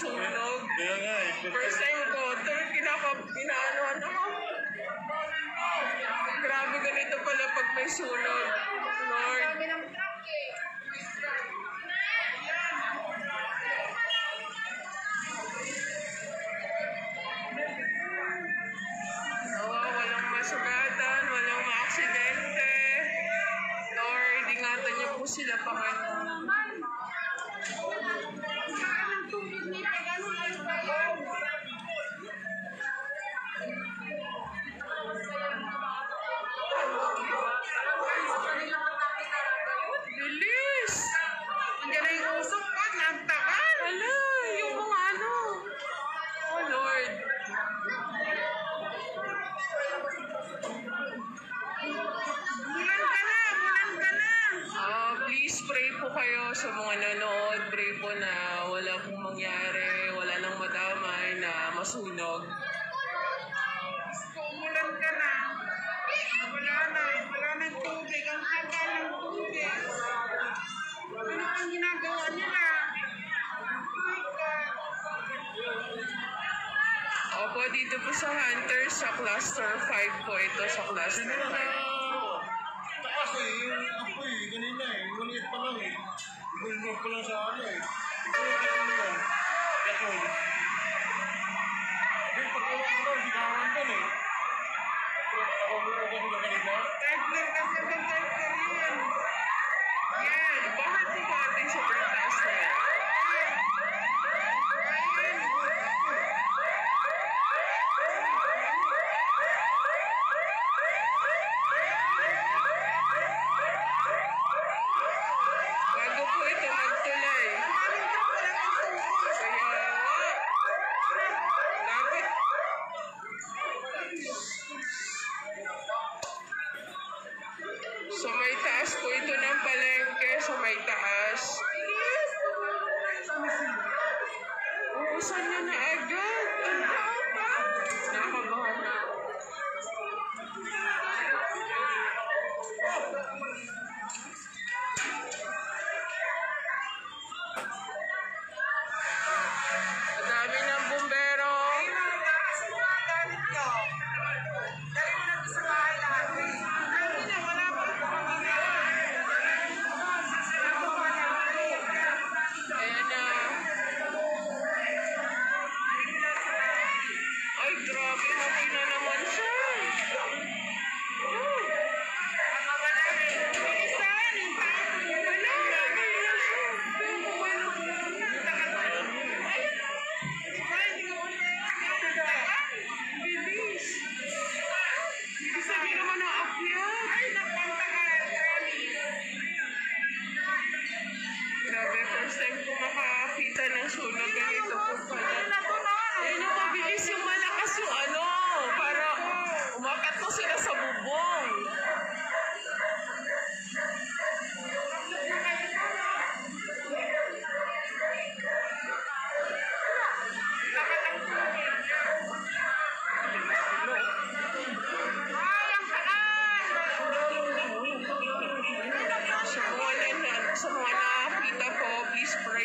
sunog. Kaya nga eh. First time ko, ito kinaka, inaanoan ako. Grabe ganito pala pag may sunog. Lord. Nawa, walang Bilis! Nandiyan na yung usok ko, nagtagal. Hala, yung mga ano. Oh, Lord. Mulan ka na, mulan ka. Ah, please pray po kayo sa mga nanood. Pray po na wala pong mangyari, wala nang madamay na masunog. Dito po sa Hunter, sa cluster 5 po ito, sa cluster 5. Taas eh, yung apoy eh, kanina eh. Maliit pa lang eh. Ibulbog pa lang sa ano eh. Ikaw yung ano yan. Yakol. Hindi, pag ulo ko daw, hindi ka doon eh. Ako mo ko kanina kanina. Tagler kasi ng tagler yan. Yan, bakit ba ating sobrang taas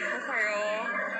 please pray po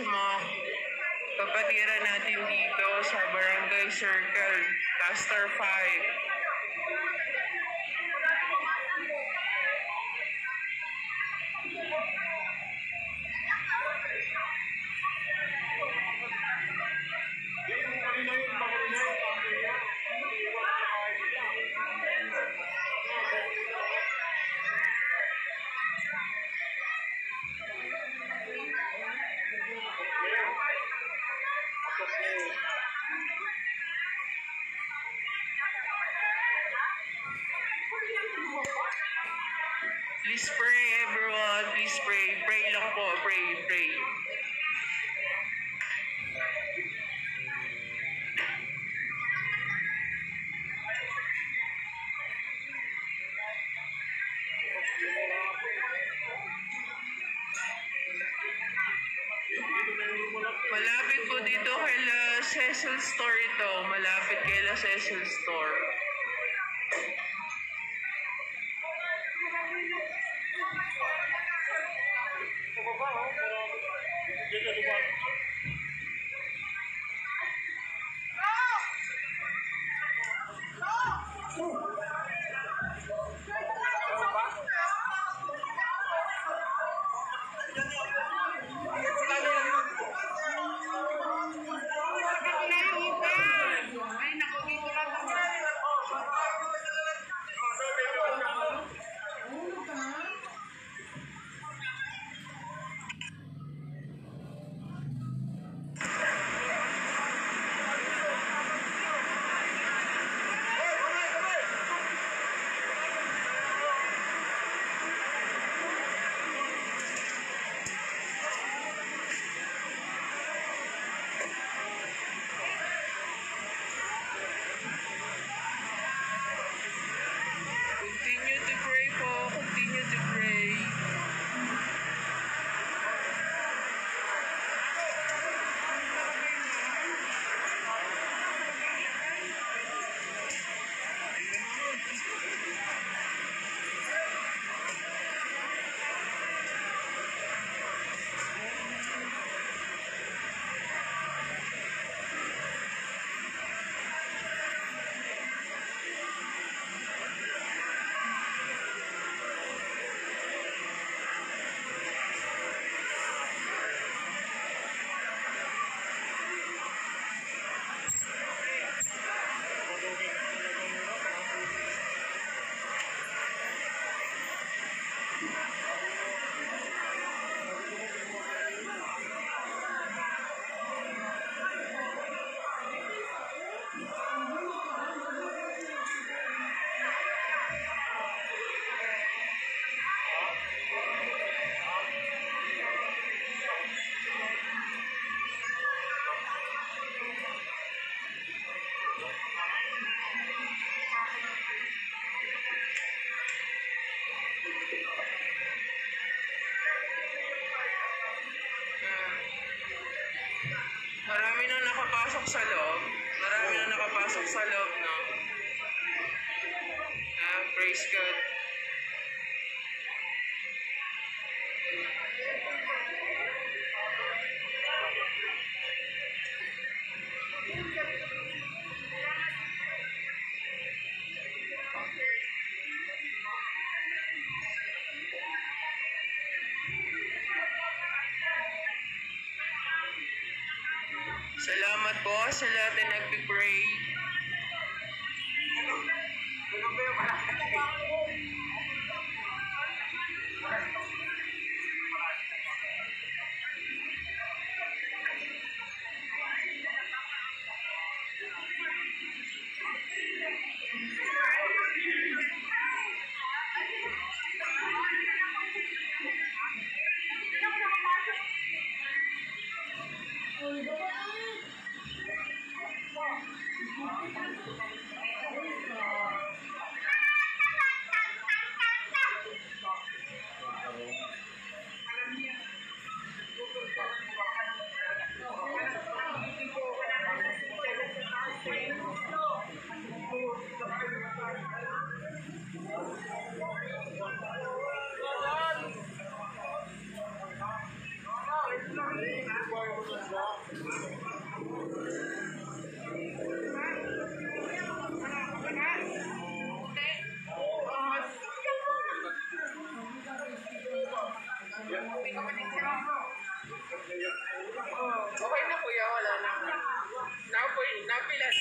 sa mga kapatiran natin dito sa Barangay Circle, Cluster 5. Dito kay La Cecil Store ito. Malapit kay La Cecil Store. Nakapasok sa loob. Marami na nakapasok sa loob, no? Ah, praise God. sa lahat ay nagpipray. Ano ba yung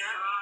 Amen.